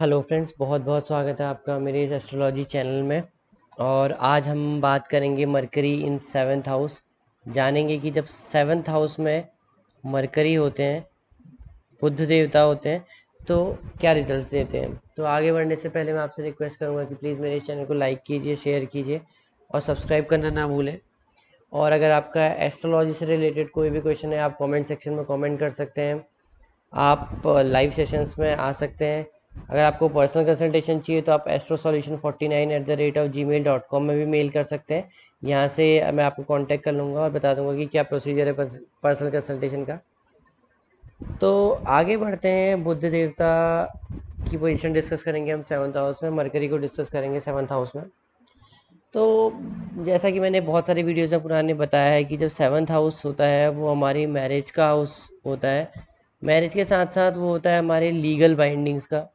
Hello friends बहुत बहुत स्वागत है आपका मेरे इस एस्ट्रोलॉजी चैनल में। और आज हम बात करेंगे मरकरी इन सेवन्थ हाउस जानेंगे कि जब सेवन्थ हाउस में मरकरी होते हैं, बुद्ध देवता होते हैं तो क्या रिजल्ट्स देते हैं? तो आगे बढ़ने से पहले मैं आपसे रिक्वेस्ट करूँगा कि प्लीज़ मेरे इस चैनल को लाइक कीजिए शेयर कीजिए और सब्सक्राइब करना ना भूलें। और अगर आपका एस्ट्रोलॉजी से रिलेटेड कोई भी क्वेश्चन है, आप कमेंट सेक्शन में कमेंट कर सकते हैं। आप लाइव सेशंस में आ सकते हैं। अगर आपको पर्सनल कंसल्टेशन चाहिए तो आप astro solution forty nine at the rate of Gmail dot com में भी मेल कर सकते हैं। यहाँ से मैं आपको कांटेक्ट कर लूँगा और बता दूँगा कि क्या प्रोसीजर है पर्सनल कंसल्टेशन का। तो आगे बढ़ते हैं। बुद्ध देवता की पोजीशन डिस्कस करेंगे हम सेवन्थ हाउस में मरकरी को डिस्कस करेंगे सेवन्थ हाउस में। तो जैसा कि मैंने बहुत सारी वीडियोज़ में पुराने बताया है कि जब सेवन्थ हाउस होता है, वो हमारी मैरिज का हाउस होता है। मैरिज के साथ साथ वो होता है हमारे लीगल बाइंडिंग्स का।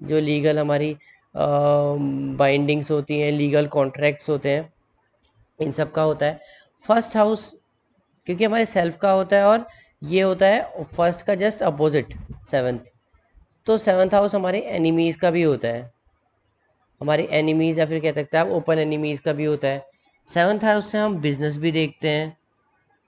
जो लीगल हमारी बाइंडिंग्स होती हैं लीगल कॉन्ट्रैक्ट्स होते हैं, इन सब का होता है। फ़र्स्ट हाउस क्योंकि हमारे सेल्फ का होता है और ये होता है फ़र्स्ट का जस्ट अपोजिट सेवन्थ तो सेवन्थ हाउस हमारे एनिमीज़ का भी होता है। हमारे एनिमीज़ या फिर कह सकते हैं आप ओपन एनिमीज़ का भी होता है। सेवन्थ हाउस से हम बिज़नेस भी देखते हैं।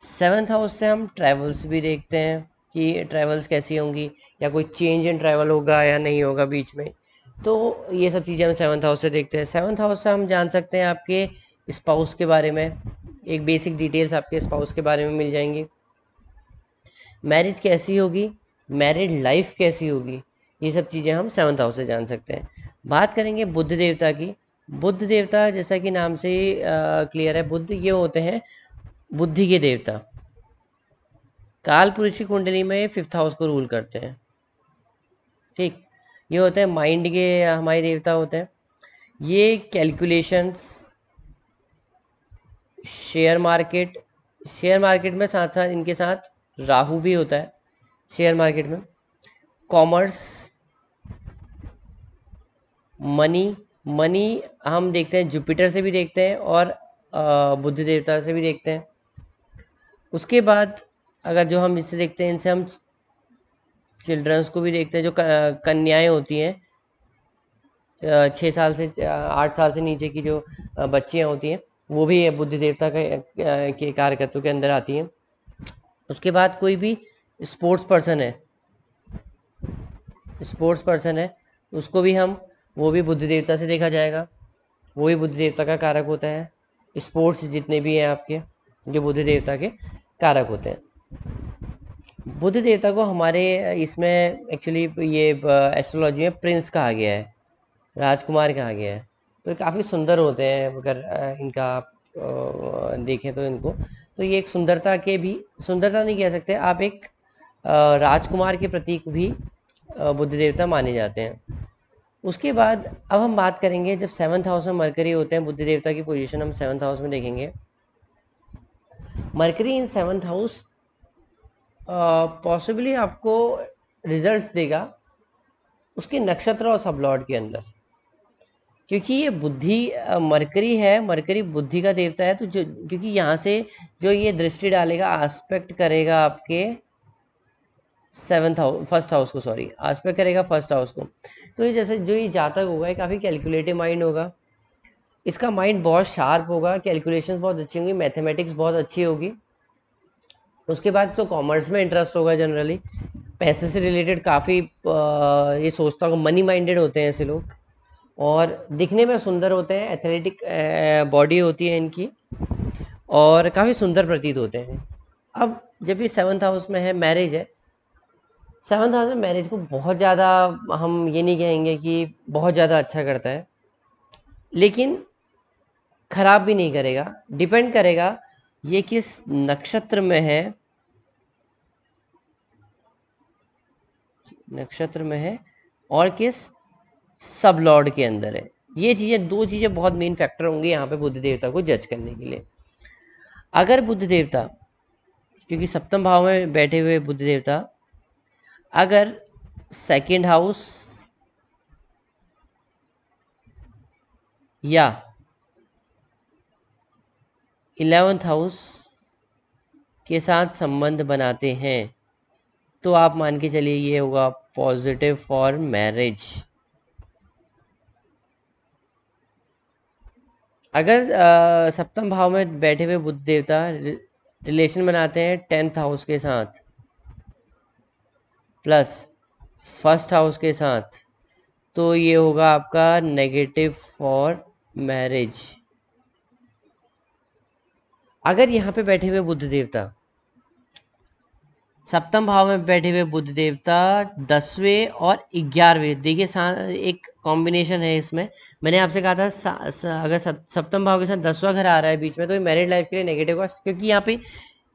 सेवन्थ हाउस से हम ट्रैवल्स भी देखते हैं। कि ट्रैवल्स कैसी होंगी, या कोई चेंज इन ट्रैवल होगा या नहीं होगा बीच में। तो ये सब चीज़ें हम सेवन्थ हाउस से देखते हैं। सेवन्थ हाउस से हम जान सकते हैं आपके स्पाउस के बारे में। एक बेसिक डिटेल्स आपके स्पाउस के बारे में मिल जाएँगी। मैरिज कैसी होगी? मैरिड लाइफ कैसी होगी? ये सब चीज़ें हम सेवन्थ हाउस से जान सकते हैं। बात करेंगे बुद्ध देवता की। बुद्ध देवता जैसा कि नाम से ही क्लियर है। बुद्ध ये होते हैं बुद्धि के देवता। काल पुरुष की कुंडली में फिफ्थ हाउस को रूल करते हैं। ठीक, ये होते हैं माइंड के हमारे देवता होते हैं। ये calculations share market share market में साथ साथ इनके साथ राहु भी होता है शेयर मार्केट में। कॉमर्स मनी मनी हम देखते हैं जुपिटर से भी देखते हैं और बुद्ध देवता से भी देखते हैं। उसके बाद अगर जो हम इससे देखते हैं, इनसे हम चिल्ड्रंस को भी देखते हैं, जो कन्याएँ होती हैं छः साल से आठ साल से नीचे की जो बच्चियाँ होती हैं, वो भी बुद्धि देवता के कार्यकत्व के अंदर आती हैं। उसके बाद कोई भी स्पोर्ट्स पर्सन है स्पोर्ट्स पर्सन है, उसको भी हम, वो भी बुद्धि देवता से देखा जाएगा। वो भी बुद्धि देवता का कारक होता है स्पोर्ट्स जितने भी हैं आपके, जो बुद्धि देवता के कारक होते हैं। बुद्ध देवता को हमारे, इसमें एक्चुअली ये एस्ट्रोलॉजी में प्रिंस कहा गया है, राजकुमार कहा गया है। तो काफ़ी सुंदर होते हैं, अगर इनका देखें तो इनको। तो ये एक सुंदरता के भी, सुंदरता नहीं कह सकते, आप एक राजकुमार के प्रतीक भी बुद्ध देवता माने जाते हैं। उसके बाद अब हम बात करेंगे, जब सेवन्थ हाउस में मरकरी होते हैं, बुद्ध देवता की पोजीशन हम सेवन्थ हाउस में देखेंगे। Mercury in seventh house possibly आपको रिजल्ट्स देगा उसके नक्षत्र और सबलॉर्ड के अंदर। क्योंकि ये बुद्धि मरकरी है मरकरी बुद्धि का देवता है तो जो, क्योंकि यहाँ से जो ये दृष्टि डालेगा आस्पेक्ट करेगा आपके सेवन्थ हाउस फ़र्स्ट हाउस को सॉरी आस्पेक्ट करेगा फ़र्स्ट हाउस को। तो ये जैसे जो ये जातक होगा, ये काफ़ी कैलकुलेटिव माइंड होगा। इसका माइंड बहुत शार्प होगा कैलकुलेशन बहुत अच्छी होंगी मैथमेटिक्स बहुत अच्छी होगी। उसके बाद तो कॉमर्स में इंटरेस्ट होगा जनरली पैसे से रिलेटेड काफ़ी ये सोचता हूँ मनी माइंडेड होते हैं ऐसे लोग. और दिखने में सुंदर होते हैं एथलेटिक बॉडी होती है इनकी. और काफ़ी सुंदर प्रतीत होते हैं. अब जब ये सेवन्थ हाउस में है मैरिज है सेवन्थ हाउस में मैरिज को बहुत ज़्यादा हम ये नहीं कहेंगे कि बहुत ज़्यादा अच्छा करता है. लेकिन ख़राब भी नहीं करेगा. डिपेंड करेगा ये किस नक्षत्र में है? नक्षत्र में है और किस सब लॉर्ड के अंदर है। ये चीज़ें, दो चीज़ें बहुत मेन फैक्टर होंगे यहाँ पे बुद्ध देवता को जज करने के लिए। अगर बुद्ध देवता, क्योंकि सप्तम भाव में बैठे हुए बुद्ध देवता, अगर सेकंड हाउस या इलेवेंथ हाउस के साथ संबंध बनाते हैं। तो आप मान के चलिए, ये होगा पॉजिटिव फॉर मैरिज अगर सप्तम भाव में बैठे हुए बुद्ध देवता रिलेशन बनाते हैं टेंथ हाउस के साथ। प्लस फ़र्स्ट हाउस के साथ। तो ये होगा आपका नेगेटिव फॉर मैरिज अगर यहाँ पे बैठे हुए बुद्ध देवता, सप्तम भाव में बैठे हुए बुद्ध देवता, दसवें और ग्यारहवें, देखिए एक कॉम्बिनेशन है इसमें। मैंने आपसे कहा था अगर सप्तम भाव के साथ दसवां घर आ रहा है बीच में तो ये मैरिड लाइफ के लिए नेगेटिव का क्योंकि यहाँ पे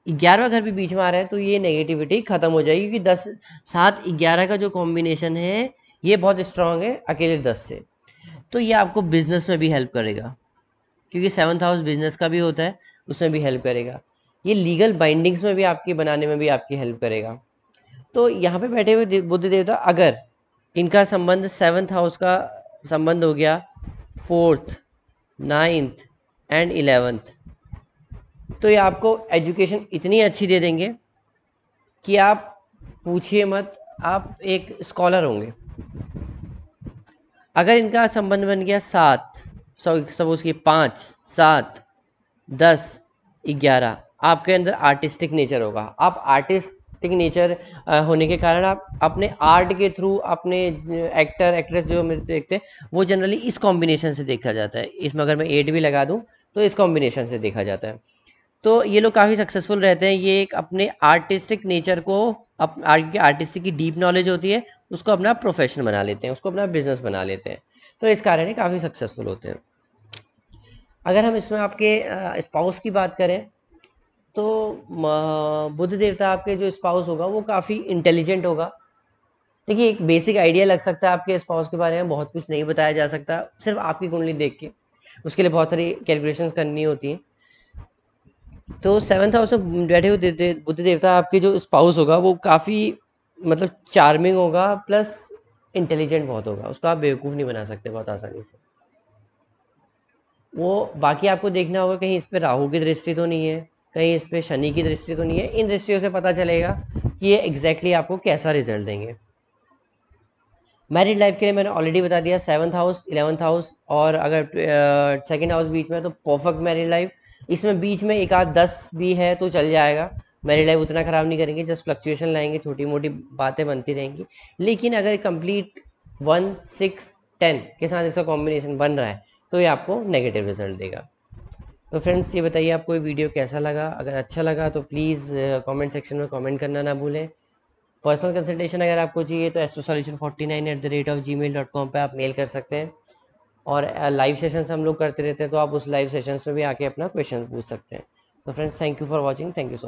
ग्यारहवा घर भी बीच में आ रहा है तो ये नेगेटिविटी खत्म हो जाएगी, क्योंकि दस, सात, ग्यारह का जो कॉम्बिनेशन है, ये बहुत स्ट्रांग है, अकेले दस से। तो ये आपको बिज़नेस में भी हेल्प करेगा, क्योंकि सेवन्थ हाउस बिज़नेस का भी होता है। उसमें भी हेल्प करेगा। ये लीगल बाइंडिंग्स में भी आपकी, बनाने में भी आपकी हेल्प करेगा। तो यहाँ पे बैठे हुए बुद्ध देवता, अगर इनका संबंध सेवन्थ हाउस का संबंध हो गया फोर्थ नाइन्थ एंड इलेवेंथ तो ये आपको एजुकेशन इतनी अच्छी दे देंगे कि आप पूछिए मत, आप एक स्कॉलर होंगे। अगर इनका संबंध बन गया सात सपोज़ की पाँच, सात दस, ग्यारह। आपके अंदर आर्टिस्टिक नेचर होगा। आप आर्टिस्टिक नेचर होने के कारण आप अपने आर्ट के थ्रू अपने एक्टर एक्ट्रेस जो हम देखते हैं, वो जनरली इस कॉम्बिनेशन से देखा जाता है। इसमें अगर मैं एट भी लगा दूँ तो इस कॉम्बिनेशन से देखा जाता है। तो ये लोग काफ़ी सक्सेसफुल रहते हैं। ये एक अपने आर्टिस्टिक नेचर को, अप आर्टिस्टिक की डीप नॉलेज होती है, उसको अपना प्रोफेशन बना लेते हैं, उसको अपना बिज़नेस बना लेते हैं। तो इस कारण ये काफ़ी सक्सेसफुल होते हैं। अगर हम इसमें आपके स्पाउस की बात करें तो बुद्ध देवता आपके जो स्पाउस होगा, वो काफ़ी इंटेलिजेंट होगा। देखिए, एक बेसिक आइडिया लग सकता है आपके स्पाउस के बारे में, बहुत कुछ नहीं बताया जा सकता, सिर्फ़ आपकी कुंडली देख के। उसके लिए बहुत सारी कैलकुलेशंस करनी होती हैं। तो सेवन्थ हाउस में बैठे हुए बुद्ध देवता आपके जो स्पाउस होगा, वो काफ़ी मतलब चार्मिंग होगा प्लस इंटेलिजेंट बहुत होगा। उसको आप बेवकूफ़ नहीं बना सकते बहुत आसानी से। वो बाकी आपको देखना होगा कहीं इस पर राहु की दृष्टि तो नहीं है, कहीं इस पर शनि की दृष्टि तो नहीं है। इन दृष्टियों से पता चलेगा कि ये एग्जैक्टली आपको कैसा रिज़ल्ट देंगे। मैरिड लाइफ के लिए मैंने ऑलरेडी बता दिया सेवन्थ हाउस इलेवंथ हाउस और अगर सेकेंड हाउस बीच में तो परफेक्ट मैरिड लाइफ इसमें बीच में एक आध दस भी है तो चल जाएगा। मैरिड लाइफ उतना ख़राब नहीं करेंगे जस्ट फ्लक्चुएशन लाएँगे छोटी मोटी बातें बनती रहेंगी। लेकिन अगर कंप्लीट वन सिक्स टेन के साथ इसका कॉम्बिनेशन बन रहा है तो ये आपको नेगेटिव रिज़ल्ट देगा। तो फ्रेंड्स ये बताइए आपको ये वीडियो कैसा लगा? अगर अच्छा लगा तो प्लीज़ कमेंट सेक्शन में कमेंट करना ना भूलें। पर्सनल कंसल्टेशन अगर आपको चाहिए तो astro solution forty nine at the rate of Gmail dot com पर आप मेल कर सकते हैं। और लाइव सेशंस हम लोग करते रहते हैं तो आप उस लाइव सेशंस में भी आके अपना क्वेश्चन पूछ सकते हैं। तो friends thank you for watching thank you so much